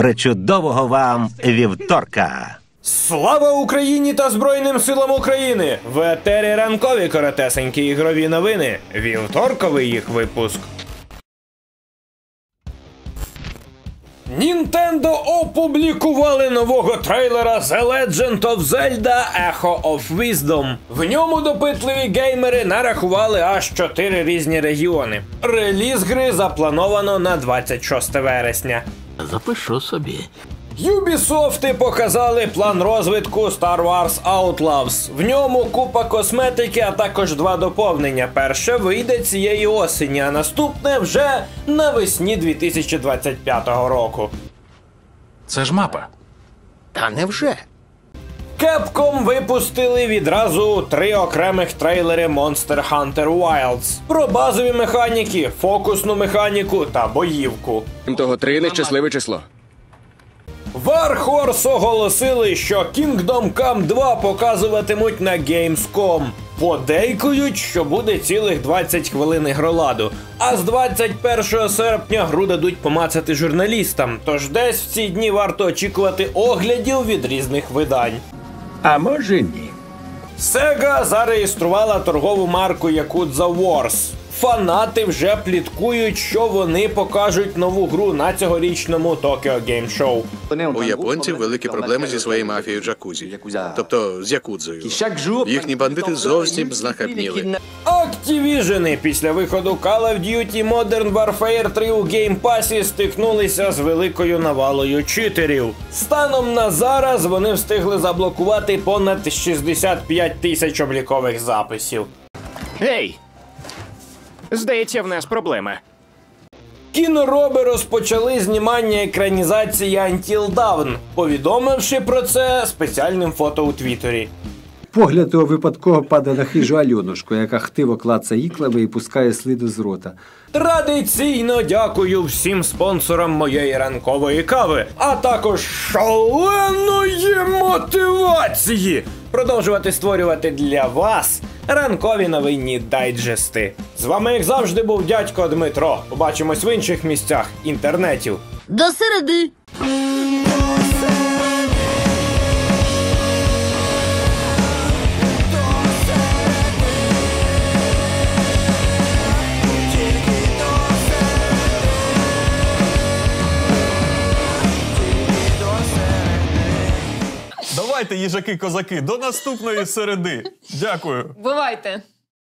Причудового вам вівторка! Слава Україні та Збройним силам України! В етері ранкові коротесенькі ігрові новини. Вівторковий їх випуск. Нінтендо опублікували нового трейлера The Legend of Zelda Echo of Wisdom. В ньому допитливі геймери нарахували аж 4 різні регіони. Реліз гри заплановано на 26 вересня. Запишу собі. Юбісофти показали план розвитку Star Wars Outlaws. В ньому купа косметики, а також два доповнення. Перше вийде цієї осені, а наступне вже навесні 2025 року. Це ж мапа. Та невже? Capcom випустили відразу три окремих трейлери Monster Hunter Wilds про базові механіки, фокусну механіку та боївку. Крім того, три нещасливе число. Warhorse оголосили, що Kingdom Come 2 показуватимуть на Gamescom. Подейкують, що буде цілих 20 хвилин ігроладу. А з 21 серпня гру дадуть помацати журналістам. Тож десь в ці дні варто очікувати оглядів від різних видань. А може ні. Sega зареєструвала торгову марку Yakuza Wars. Фанати вже пліткують, що вони покажуть нову гру на цьогорічному Tokyo Game Show. У японців великі проблеми зі своєю мафією джакузі, тобто з якудзою. Їхні бандити зовсім знахабніли. Activision після виходу Call of Duty Modern Warfare 3 у Game Pass стикнулися з великою навалою читерів. Станом на зараз вони встигли заблокувати понад 65 тисяч облікових записів. Гей! Здається, в нас проблема. Кінороби розпочали знімання екранізації Until Dawn, повідомивши про це спеціальним фото у Твіттері. Погляд його випадково падає на хижу Альонушку, яка хтиво клацає іклами і пускає сліду з рота. Традиційно дякую всім спонсорам моєї ранкової кави, а також шаленої мотивації продовжувати створювати для вас ранкові новинні дайджести. З вами, як завжди, був дядько Дмитро. Побачимось в інших місцях інтернетів. До середи. Давайте, їжаки-козаки, до наступної середи. Дякую. Бувайте!